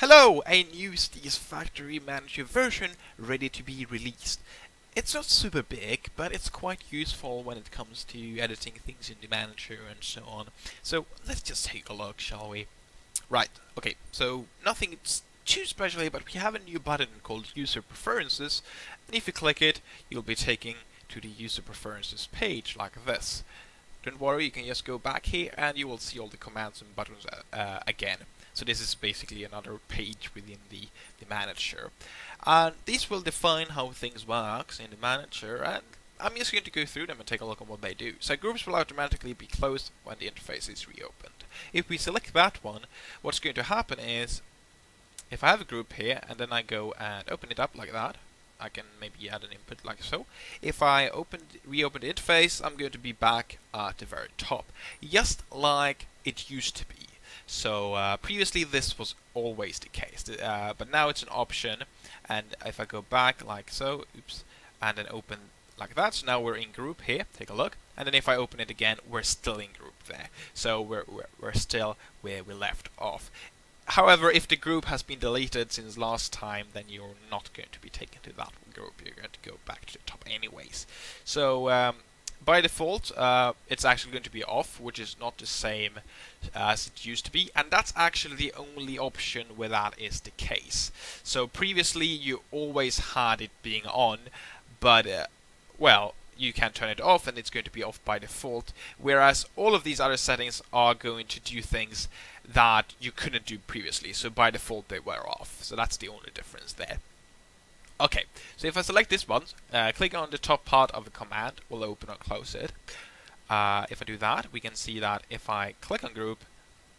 Hello, a new Steve's Factory Manager version ready to be released. It's not super big, but it's quite useful when it comes to editing things in the manager and so on. So let's just take a look, shall we? Right, okay, so nothing too special but we have a new button called User Preferences, and if you click it, you'll be taken to the User Preferences page like this. Don't worry, you can just go back here and you will see all the commands and buttons uh, uh, again. So this is basically another page within the, the manager. And this will define how things work in the manager and I'm just going to go through them and take a look at what they do. So groups will automatically be closed when the interface is reopened. If we select that one, what's going to happen is if I have a group here and then I go and open it up like that, I can maybe add an input like so. If I open, reopen the interface, I'm going to be back at the very top, just like it used to be. So uh, previously this was always the case, uh, but now it's an option. And if I go back like so, oops, and then open like that, so now we're in group here. Take a look. And then if I open it again, we're still in group there. So we're, we're, we're still where we left off. However, if the group has been deleted since last time, then you're not going to be taken to that group. You're going to go back to the top anyways. So um, by default, uh, it's actually going to be off, which is not the same as it used to be, and that's actually the only option where that is the case. So previously, you always had it being on, but uh, well, you can turn it off and it's going to be off by default whereas all of these other settings are going to do things that you couldn't do previously. So by default they were off. So that's the only difference there. Okay, so if I select this one, uh, click on the top part of the command, we'll open or close it. Uh, if I do that, we can see that if I click on group,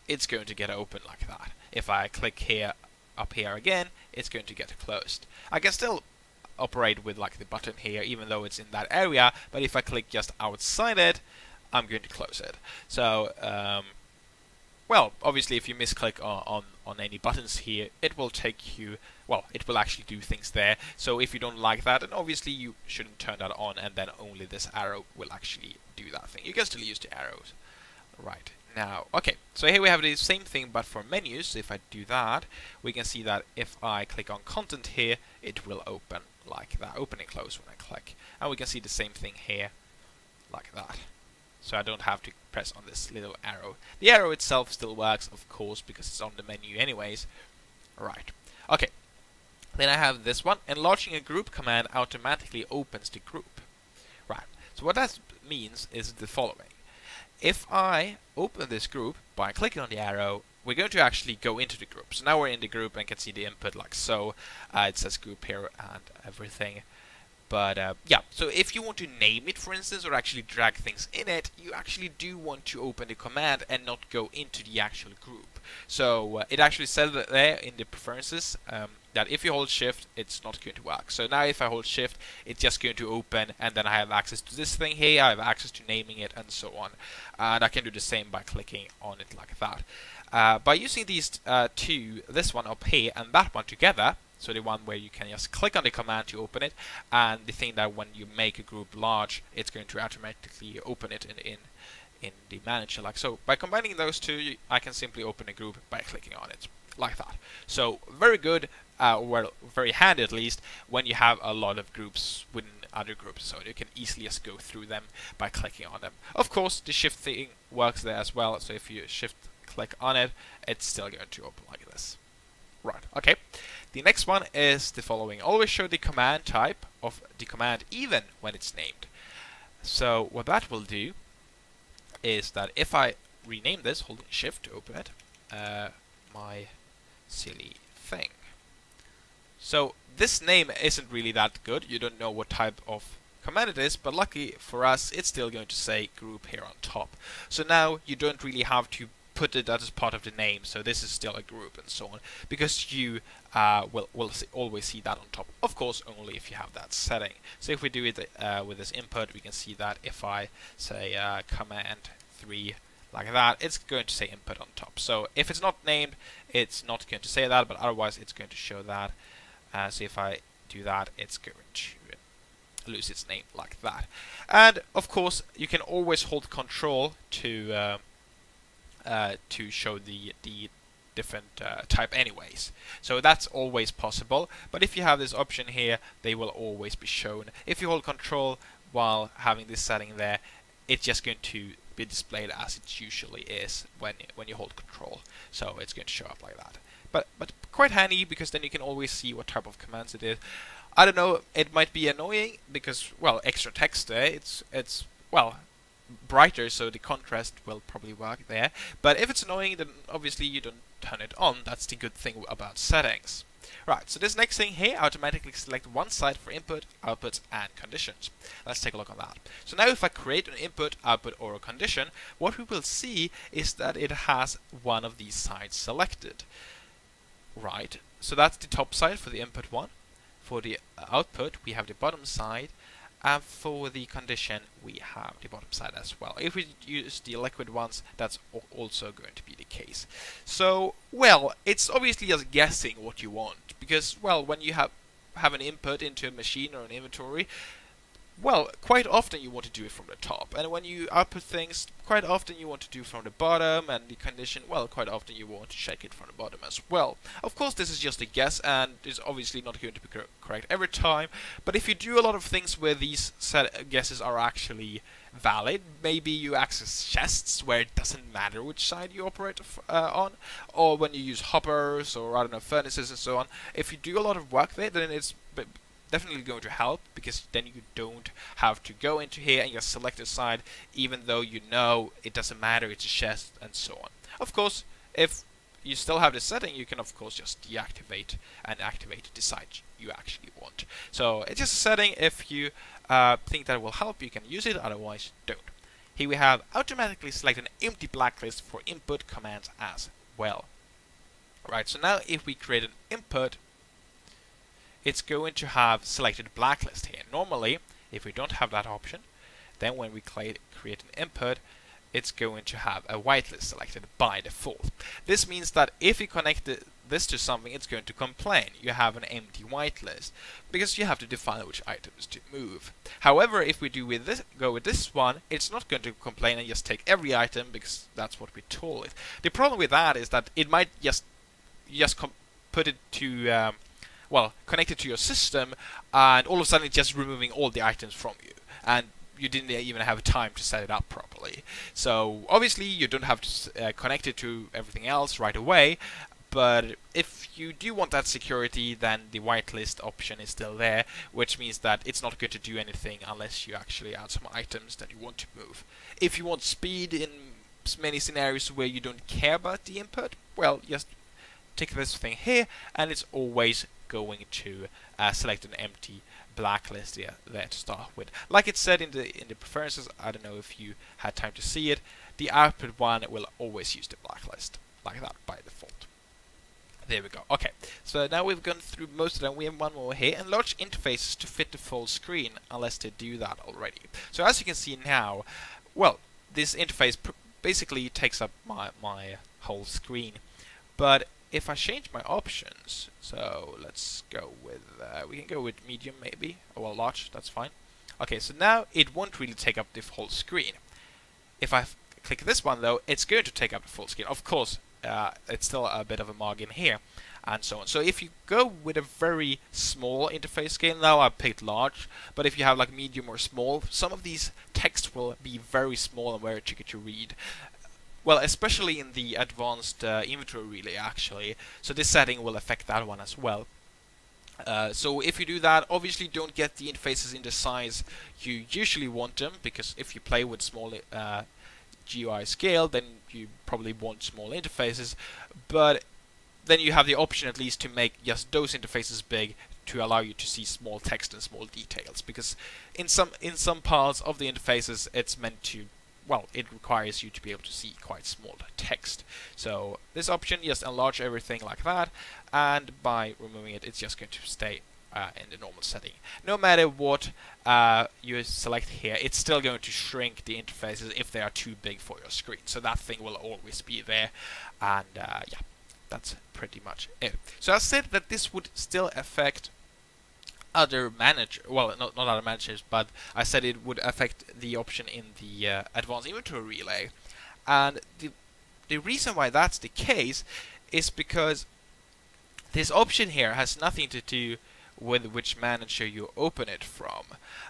it's going to get open like that. If I click here, up here again, it's going to get closed. I can still operate with like the button here, even though it's in that area, but if I click just outside it, I'm going to close it. So, um, well, obviously if you misclick on, on, on any buttons here, it will take you, well, it will actually do things there. So if you don't like that, then obviously you shouldn't turn that on and then only this arrow will actually do that thing. You can still use the arrows. Right, now, okay, so here we have the same thing but for menus. If I do that, we can see that if I click on content here, it will open like that, open and close when I click. And we can see the same thing here, like that so I don't have to press on this little arrow. The arrow itself still works, of course, because it's on the menu anyways. Right. Okay. Then I have this one. Enlarging a group command automatically opens the group. Right. So what that means is the following. If I open this group by clicking on the arrow, we're going to actually go into the group. So now we're in the group and can see the input like so. Uh, it says group here and everything. But uh, yeah, so if you want to name it, for instance, or actually drag things in it, you actually do want to open the command and not go into the actual group. So uh, it actually says that there in the preferences um, that if you hold shift, it's not going to work. So now if I hold shift, it's just going to open and then I have access to this thing here, I have access to naming it and so on. And I can do the same by clicking on it like that. Uh, by using these uh, two, this one up here and that one together, so the one where you can just click on the command to open it, and the thing that when you make a group large, it's going to automatically open it in in in the manager like so. By combining those two, I can simply open a group by clicking on it like that. So very good, uh, well, very handy at least, when you have a lot of groups within other groups, so you can easily just go through them by clicking on them. Of course, the shift thing works there as well, so if you shift click on it, it's still going to open like this. Right, okay. The next one is the following. Always show the command type of the command even when it's named. So what that will do is that if I rename this, holding shift to open it, uh, my silly thing. So this name isn't really that good. You don't know what type of command it is, but lucky for us, it's still going to say group here on top. So now you don't really have to put it as part of the name, so this is still a group and so on, because you uh, will, will see, always see that on top. Of course, only if you have that setting. So if we do it uh, with this input, we can see that if I say uh, command 3 like that, it's going to say input on top. So if it's not named, it's not going to say that, but otherwise it's going to show that. Uh, so if I do that, it's going to lose its name like that. And of course, you can always hold control to uh, to show the the different uh, type anyways. So that's always possible. But if you have this option here, they will always be shown. If you hold control while having this setting there, it's just going to be displayed as it usually is when when you hold control. So it's going to show up like that. But but quite handy because then you can always see what type of commands it is. I don't know. It might be annoying because well, extra text there. It's it's well brighter, so the contrast will probably work there. But if it's annoying, then obviously you don't turn it on. That's the good thing about settings. Right, so this next thing here automatically select one side for input, output, and conditions. Let's take a look on that. So now if I create an input, output, or a condition, what we will see is that it has one of these sides selected. Right, so that's the top side for the input one. For the output, we have the bottom side, and for the condition, we have the bottom side as well. If we use the liquid ones, that's also going to be the case. So, well, it's obviously just guessing what you want, because, well, when you have have an input into a machine or an inventory, well, quite often you want to do it from the top, and when you output things, quite often you want to do from the bottom, and the condition, well, quite often you want to check it from the bottom as well. Of course, this is just a guess, and is obviously not going to be cor correct every time, but if you do a lot of things where these set guesses are actually valid, maybe you access chests where it doesn't matter which side you operate uh, on, or when you use hoppers, or I don't know, furnaces and so on, if you do a lot of work there, then it's definitely going to help because then you don't have to go into here and just select a side even though you know it doesn't matter it's a chest and so on. Of course if you still have the setting you can of course just deactivate and activate the side you actually want. So it's just a setting if you uh, think that will help you can use it otherwise don't. Here we have automatically select an empty blacklist for input commands as well. Right, so now if we create an input it's going to have selected blacklist here. Normally, if we don't have that option, then when we create an input, it's going to have a whitelist selected by default. This means that if you connect this to something, it's going to complain. You have an empty whitelist because you have to define which items to move. However, if we do with this, go with this one, it's not going to complain and just take every item because that's what we told it. The problem with that is that it might just just put it to um, well, connected to your system, and all of a sudden it's just removing all the items from you. And you didn't even have time to set it up properly. So obviously you don't have to uh, connect it to everything else right away, but if you do want that security, then the whitelist option is still there, which means that it's not going to do anything unless you actually add some items that you want to move. If you want speed in many scenarios where you don't care about the input, well, just take this thing here, and it's always going to uh, select an empty blacklist there, there to start with. Like it said in the in the preferences, I don't know if you had time to see it, the output one will always use the blacklist, like that by default. There we go. Okay, so now we've gone through most of them. We have one more here. and Enlarge interfaces to fit the full screen, unless they do that already. So as you can see now, well, this interface basically takes up my, my whole screen. But if I change my options, so let's go with, uh, we can go with medium maybe, or well, large, that's fine. Okay, so now it won't really take up the whole screen. If I click this one though, it's going to take up the full screen. Of course, uh, it's still a bit of a margin here, and so on. So if you go with a very small interface scale, now I picked large, but if you have like medium or small, some of these text will be very small and very tricky to read. Well, especially in the advanced uh, inventory relay, actually. So this setting will affect that one as well. Uh, so if you do that, obviously don't get the interfaces in the size you usually want them, because if you play with small uh, GUI scale, then you probably want small interfaces. But then you have the option at least to make just those interfaces big to allow you to see small text and small details because in some in some parts of the interfaces it's meant to well, it requires you to be able to see quite small text. So this option just enlarge everything like that, and by removing it, it's just going to stay uh, in the normal setting. No matter what uh, you select here, it's still going to shrink the interfaces if they are too big for your screen. So that thing will always be there, and uh, yeah, that's pretty much it. So I said that this would still affect other manager well not, not other managers but I said it would affect the option in the uh, advanced inventory relay. And the the reason why that's the case is because this option here has nothing to do with which manager you open it from.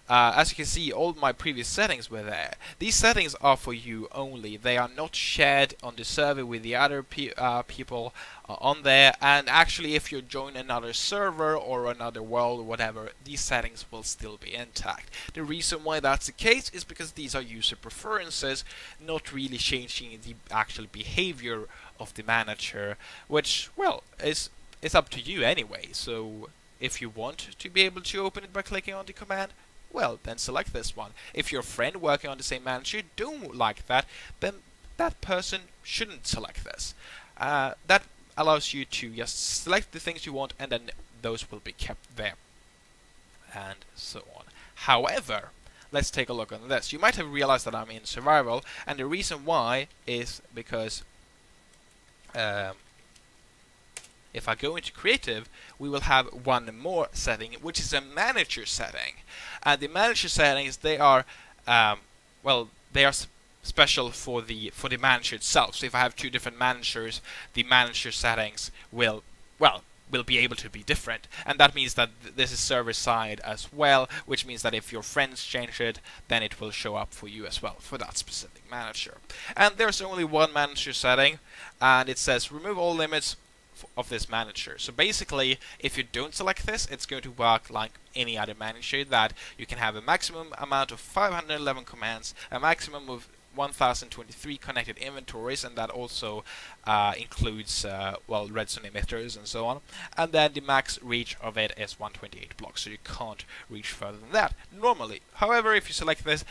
Uh, as you can see, all my previous settings were there. These settings are for you only. They are not shared on the server with the other pe uh, people uh, on there. And actually, if you join another server or another world or whatever, these settings will still be intact. The reason why that's the case is because these are user preferences, not really changing the actual behavior of the manager, which, well, is is up to you anyway. So if you want to be able to open it by clicking on the command, well, then select this one. If your friend working on the same manager don't like that, then that person shouldn't select this. Uh, that allows you to just select the things you want and then those will be kept there. And so on. However, let's take a look on this. You might have realized that I'm in survival and the reason why is because um, if I go into creative, we will have one more setting, which is a manager setting. And the manager settings, they are, um, well, they are special for the for the manager itself. So if I have two different managers, the manager settings will, well, will be able to be different. And that means that th this is server side as well, which means that if your friends change it, then it will show up for you as well for that specific manager. And there's only one manager setting, and it says remove all limits of this manager. So basically, if you don't select this, it's going to work like any other manager that you can have a maximum amount of 511 commands, a maximum of 1023 connected inventories and that also uh, includes uh, well redstone emitters and so on and then the max reach of it is 128 blocks so you can't reach further than that normally however if you select this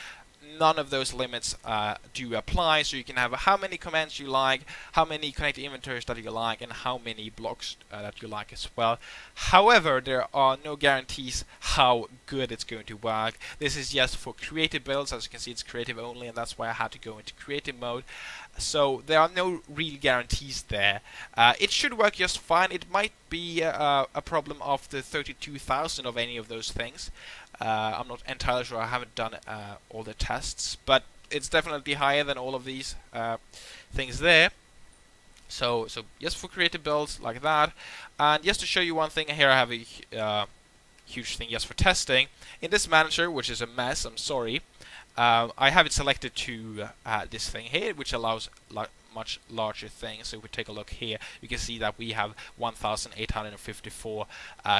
none of those limits uh, do apply. So you can have how many commands you like, how many connected inventories that you like, and how many blocks uh, that you like as well. However, there are no guarantees how good it's going to work. This is just for creative builds. As you can see, it's creative only, and that's why I had to go into creative mode. So there are no real guarantees there. Uh, it should work just fine. It might be uh, a problem of the 32,000 of any of those things. Uh, I'm not entirely sure. I haven't done uh, all the tests, but it's definitely higher than all of these uh, things there. So, so just for creative builds like that, and just to show you one thing here, I have a uh, huge thing just for testing. In this manager, which is a mess, I'm sorry, uh, I have it selected to uh, this thing here, which allows much larger things. So if we take a look here, you can see that we have 1,854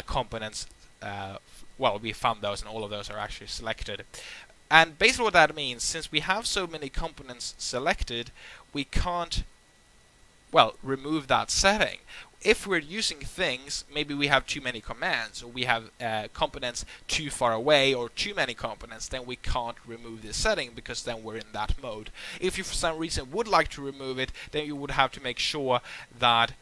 components uh, well, we found those and all of those are actually selected. And basically what that means, since we have so many components selected, we can't, well, remove that setting. If we're using things, maybe we have too many commands, or we have uh, components too far away, or too many components, then we can't remove this setting, because then we're in that mode. If you for some reason would like to remove it, then you would have to make sure that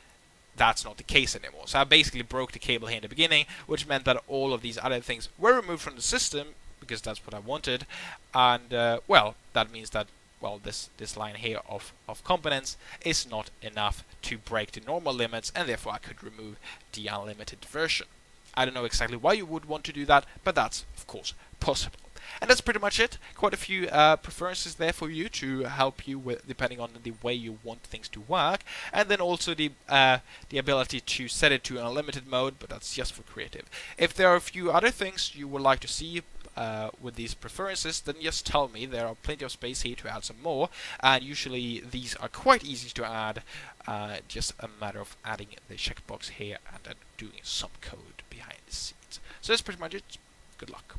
that's not the case anymore. So I basically broke the cable here in the beginning, which meant that all of these other things were removed from the system, because that's what I wanted, and, uh, well, that means that, well, this, this line here of, of components is not enough to break the normal limits, and therefore I could remove the unlimited version. I don't know exactly why you would want to do that, but that's, of course, possible. And that's pretty much it. Quite a few uh, preferences there for you to help you with depending on the way you want things to work. And then also the uh, the ability to set it to an unlimited mode, but that's just for creative. If there are a few other things you would like to see uh, with these preferences, then just tell me. There are plenty of space here to add some more, and usually these are quite easy to add. Uh, just a matter of adding the checkbox here and then doing some code behind the scenes. So that's pretty much it. Good luck.